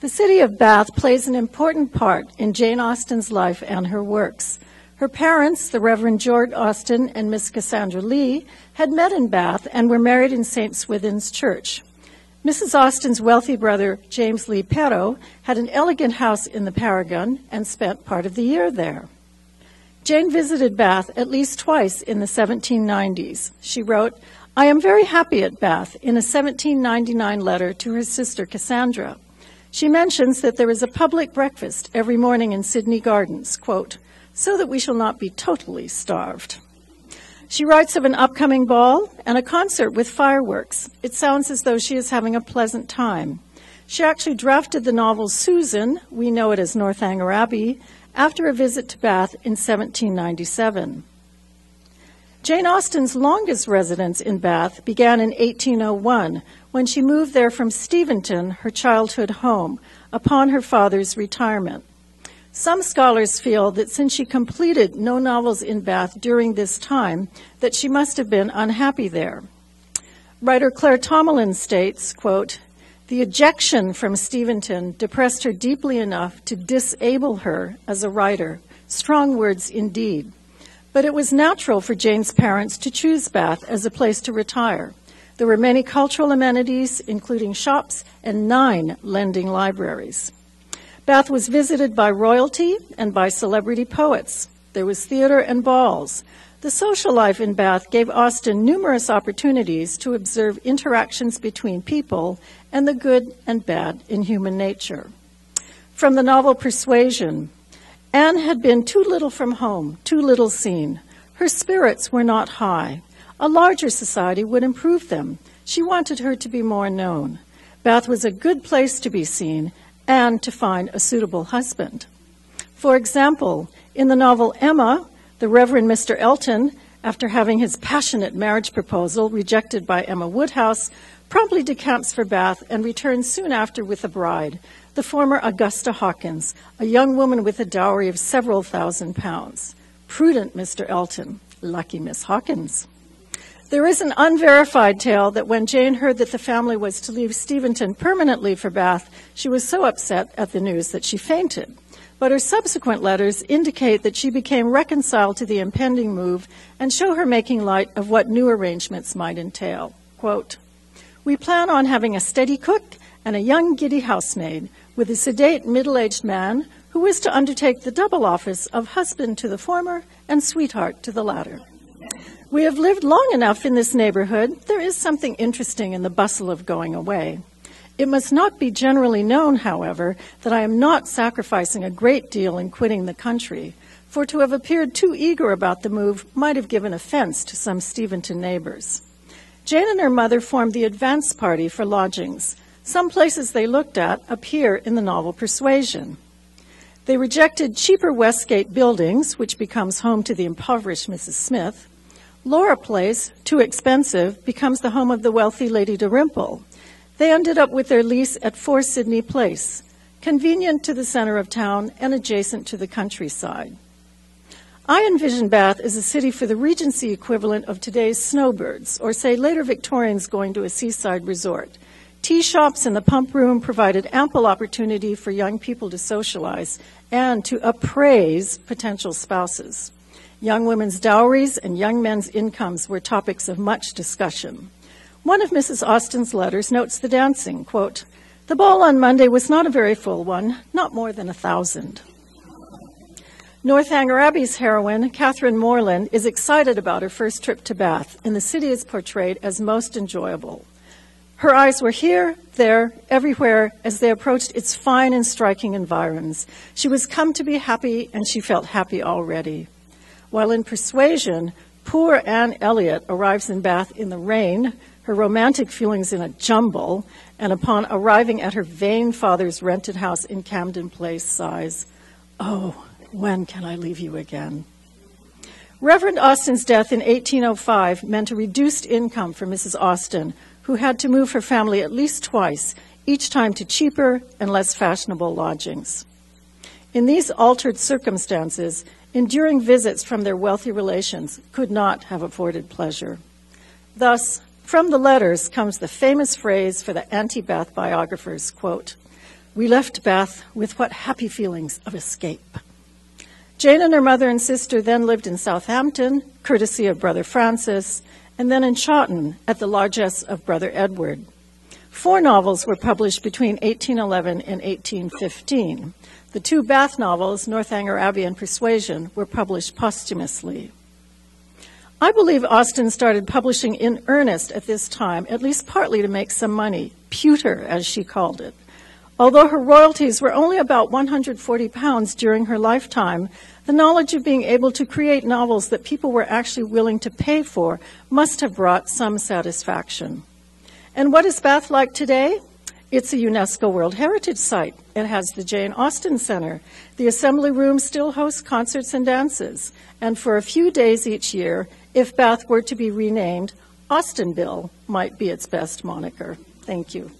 The city of Bath plays an important part in Jane Austen's life and her works. Her parents, the Reverend George Austen and Miss Cassandra Leigh, had met in Bath and were married in St. Swithin's Church. Mrs. Austen's wealthy brother, James Leigh-Perrot, had an elegant house in the Paragon and spent part of the year there. Jane visited Bath at least twice in the 1790s. She wrote, I am very happy at Bath in a 1799 letter to her sister Cassandra. She mentions that there is a public breakfast every morning in Sydney Gardens, quote, so that we shall not be totally starved. She writes of an upcoming ball and a concert with fireworks. It sounds as though she is having a pleasant time. She actually drafted the novel Susan, we know it as Northanger Abbey, after a visit to Bath in 1797. Jane Austen's longest residence in Bath began in 1801 when she moved there from Steventon, her childhood home, upon her father's retirement. Some scholars feel that since she completed no novels in Bath during this time, that she must have been unhappy there. Writer Claire Tomalin states, quote, the ejection from Steventon depressed her deeply enough to disable her as a writer. Strong words indeed. But it was natural for Jane's parents to choose Bath as a place to retire. There were many cultural amenities, including shops and nine lending libraries. Bath was visited by royalty and by celebrity poets. There was theater and balls. The social life in Bath gave Austen numerous opportunities to observe interactions between people and the good and bad in human nature. From the novel Persuasion, Anne had been too little from home, too little seen. Her spirits were not high. A larger society would improve them. She wanted her to be more known. Bath was a good place to be seen, and to find a suitable husband. For example, in the novel Emma, the Reverend Mr. Elton, after having his passionate marriage proposal rejected by Emma Woodhouse, promptly decamps for Bath and returns soon after with a bride, the former Augusta Hawkins, a young woman with a dowry of several thousand pounds. Prudent Mr. Elton, lucky Miss Hawkins. There is an unverified tale that when Jane heard that the family was to leave Steventon permanently for Bath, she was so upset at the news that she fainted. But her subsequent letters indicate that she became reconciled to the impending move and show her making light of what new arrangements might entail. Quote, We plan on having a steady cook and a young giddy housemaid with a sedate middle-aged man who is to undertake the double office of husband to the former and sweetheart to the latter. We have lived long enough in this neighborhood. There is something interesting in the bustle of going away. It must not be generally known, however, that I am not sacrificing a great deal in quitting the country, for to have appeared too eager about the move might have given offense to some Steventon neighbors. Jane and her mother formed the advance party for lodgings. Some places they looked at appear in the novel Persuasion. They rejected cheaper Westgate buildings, which becomes home to the impoverished Mrs. Smith. Laura Place, too expensive, becomes the home of the wealthy Lady Dalrymple. They ended up with their lease at 4 Sydney Place, convenient to the center of town and adjacent to the countryside. I envision Bath as a city for the Regency equivalent of today's snowbirds, or say later Victorians going to a seaside resort. Tea shops and the pump room provided ample opportunity for young people to socialize and to appraise potential spouses. Young women's dowries and young men's incomes were topics of much discussion. One of Mrs. Austen's letters notes the dancing, quote, the ball on Monday was not a very full one, not more than a thousand. Northanger Abbey's heroine, Catherine Morland, is excited about her first trip to Bath, and the city is portrayed as most enjoyable. Her eyes were here, there, everywhere as they approached its fine and striking environs. She was come to be happy, and she felt happy already. While in Persuasion, poor Anne Elliot arrives in Bath in the rain, her romantic feelings in a jumble, and upon arriving at her vain father's rented house in Camden Place sighs, Oh, when can I leave you again? Reverend Austen's death in 1805 meant a reduced income for Mrs. Austin, who had to move her family at least twice, each time to cheaper and less fashionable lodgings. In these altered circumstances, enduring visits from their wealthy relations could not have afforded pleasure. Thus, from the letters comes the famous phrase for the anti-Bath biographers, quote, we left Bath with what happy feelings of escape. Jane and her mother and sister then lived in Southampton, courtesy of Brother Francis, and then in Chawton at the largesse of Brother Edward. Four novels were published between 1811 and 1815. The two Bath novels, Northanger Abbey and Persuasion, were published posthumously. I believe Austen started publishing in earnest at this time, at least partly to make some money, pewter, as she called it. Although her royalties were only about 140 pounds during her lifetime, the knowledge of being able to create novels that people were actually willing to pay for must have brought some satisfaction. And what is Bath like today? It's a UNESCO World Heritage Site. It has the Jane Austen Center. The Assembly Room still hosts concerts and dances. And for a few days each year, if Bath were to be renamed, Austenville might be its best moniker. Thank you.